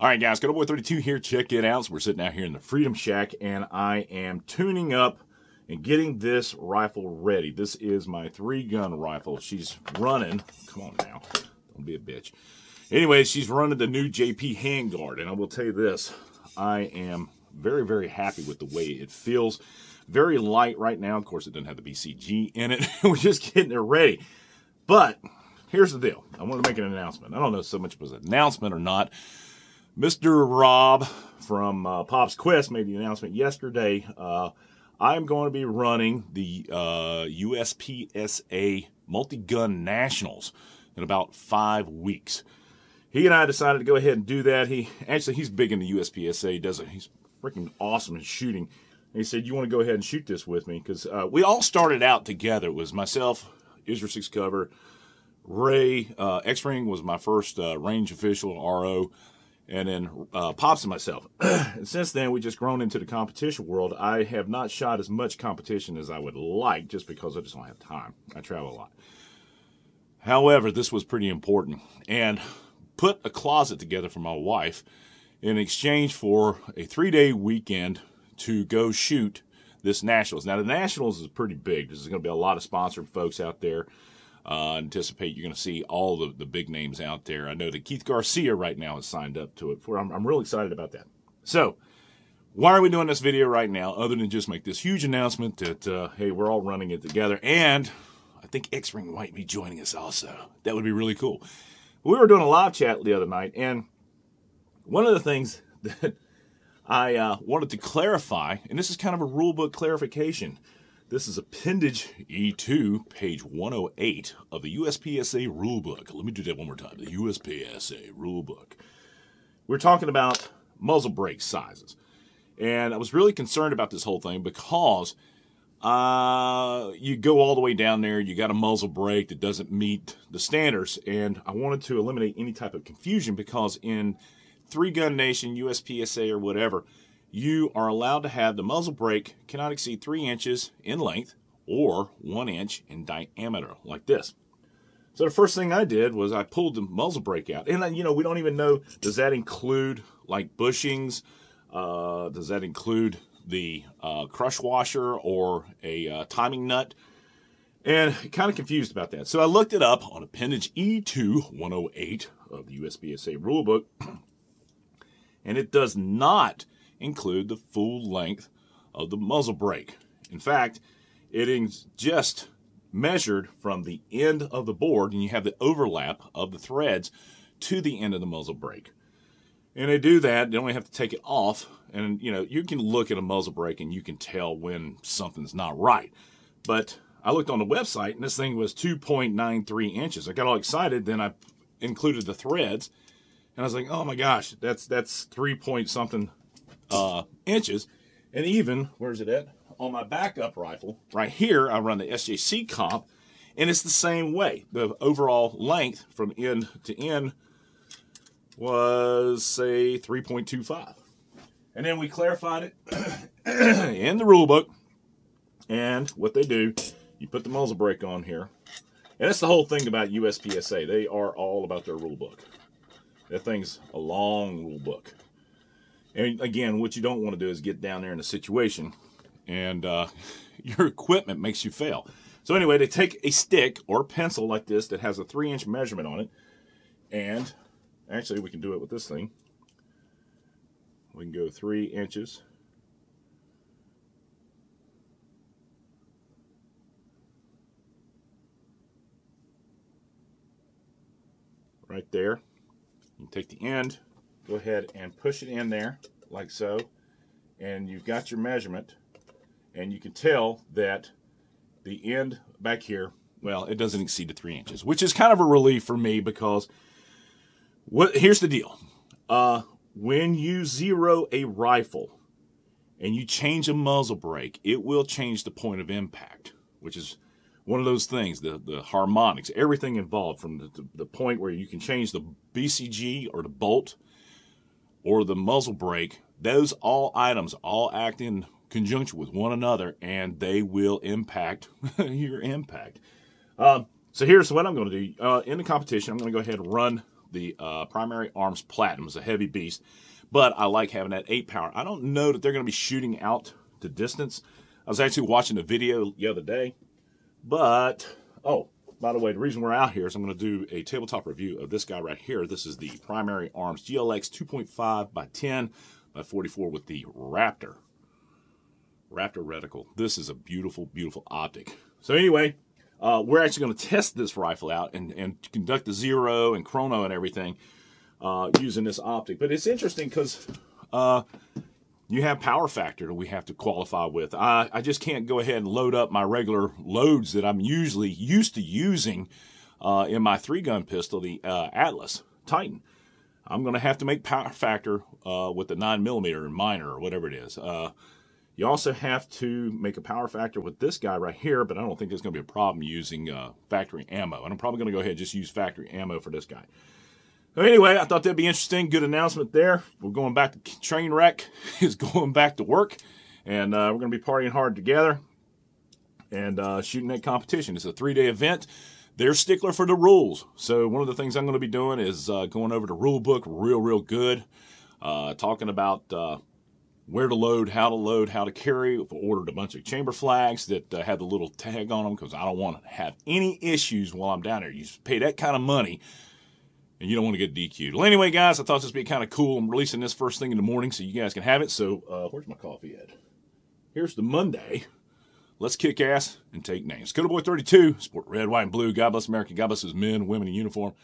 All right, guys, Kotaboy 32 here. Check it out. So we're sitting out here in the Freedom Shack, and I am tuning up and getting this rifle ready. This is my three-gun rifle. She's running. Come on now. Don't be a bitch. Anyway, she's running the new JP handguard, and I will tell you this. I am very, very happy with the way it feels. Very light right now. Of course, it doesn't have the BCG in it. we're just getting it ready. But here's the deal. I want to make an announcement. I don't know so much if it was an announcement or not. Mr. Rob from uh, Pops Quest made the announcement yesterday. Uh, I'm going to be running the uh, USPSA Multi Gun Nationals in about five weeks. He and I decided to go ahead and do that. He actually he's big in the USPSA. He does it. He's freaking awesome in shooting. And he said, "You want to go ahead and shoot this with me?" Because uh, we all started out together. It was myself, Israel Six Cover, Ray. Uh, X Ring was my first uh, range official RO and then uh, Pops and myself. and since then, we've just grown into the competition world. I have not shot as much competition as I would like just because I just don't have time. I travel a lot. However, this was pretty important. And put a closet together for my wife in exchange for a three day weekend to go shoot this Nationals. Now, the Nationals is pretty big. There's going to be a lot of sponsored folks out there. Uh, anticipate you're going to see all the, the big names out there. I know that Keith Garcia right now is signed up to it. For I'm, I'm really excited about that. So, why are we doing this video right now other than just make this huge announcement that, uh, hey, we're all running it together? And I think X Ring might be joining us also. That would be really cool. We were doing a live chat the other night, and one of the things that I uh, wanted to clarify, and this is kind of a rule book clarification this is Appendage E2, page 108 of the USPSA Rulebook. Let me do that one more time. The USPSA Rulebook. We're talking about muzzle brake sizes. And I was really concerned about this whole thing because uh, you go all the way down there, you got a muzzle brake that doesn't meet the standards. And I wanted to eliminate any type of confusion because in Three Gun Nation, USPSA, or whatever, you are allowed to have the muzzle brake cannot exceed three inches in length or one inch in diameter, like this. So the first thing I did was I pulled the muzzle brake out, and you know we don't even know does that include like bushings, uh, does that include the uh, crush washer or a uh, timing nut, and kind of confused about that. So I looked it up on Appendage E2 108 of the USPSA rulebook, and it does not include the full length of the muzzle brake. In fact, it is just measured from the end of the board, and you have the overlap of the threads to the end of the muzzle brake. And they do that, they only have to take it off, and you know, you can look at a muzzle brake and you can tell when something's not right. But I looked on the website and this thing was 2.93 inches. I got all excited, then I included the threads, and I was like, oh my gosh, that's that's three point something uh, inches. And even, where's it at? On my backup rifle, right here, I run the SJC comp, and it's the same way. The overall length from end to end was, say, 3.25. And then we clarified it in the rule book. And what they do, you put the muzzle brake on here. And that's the whole thing about USPSA. They are all about their rule book. That thing's a long rule book. And again, what you don't want to do is get down there in a situation and uh, your equipment makes you fail. So anyway, they take a stick or pencil like this that has a three inch measurement on it. And actually we can do it with this thing. We can go three inches. Right there. You take the end, go ahead and push it in there like so and you've got your measurement and you can tell that the end back here well it doesn't exceed the three inches which is kind of a relief for me because what here's the deal. Uh, when you zero a rifle and you change a muzzle brake it will change the point of impact which is one of those things the, the harmonics everything involved from the, the, the point where you can change the bcg or the bolt or the muzzle brake, those all items all act in conjunction with one another and they will impact your impact. Um, so here's what I'm going to do. Uh, in the competition, I'm going to go ahead and run the uh, Primary Arms Platinum. It's a heavy beast, but I like having that 8 power. I don't know that they're going to be shooting out to distance. I was actually watching a video the other day, but, oh, by the way, the reason we're out here is I'm going to do a tabletop review of this guy right here. This is the Primary Arms GLX 2.5 by 10 by 44 with the Raptor. Raptor reticle. This is a beautiful, beautiful optic. So anyway, uh, we're actually going to test this rifle out and, and conduct the zero and chrono and everything uh, using this optic. But it's interesting because uh, you have power factor that we have to qualify with. I, I just can't go ahead and load up my regular loads that I'm usually used to using uh, in my three gun pistol, the uh, Atlas Titan. I'm going to have to make power factor uh, with the 9 millimeter and minor or whatever it is. Uh, you also have to make a power factor with this guy right here, but I don't think there's going to be a problem using uh, factory ammo. And I'm probably going to go ahead and just use factory ammo for this guy. Anyway, I thought that'd be interesting. Good announcement there. We're going back to train wreck is going back to work, and uh, we're going to be partying hard together and uh, shooting that competition. It's a three-day event. They're stickler for the rules. So one of the things I'm going to be doing is uh, going over the rule book real, real good, uh, talking about uh, where to load, how to load, how to carry. I've ordered a bunch of chamber flags that uh, have the little tag on them because I don't want to have any issues while I'm down there. You pay that kind of money and you don't want to get DQ'd. Well, anyway, guys, I thought this would be kind of cool. I'm releasing this first thing in the morning so you guys can have it. So, uh, where's my coffee at? Here's the Monday. Let's kick ass and take names. Boy 32, sport red, white, and blue. God bless America. God bless his men, women in uniform.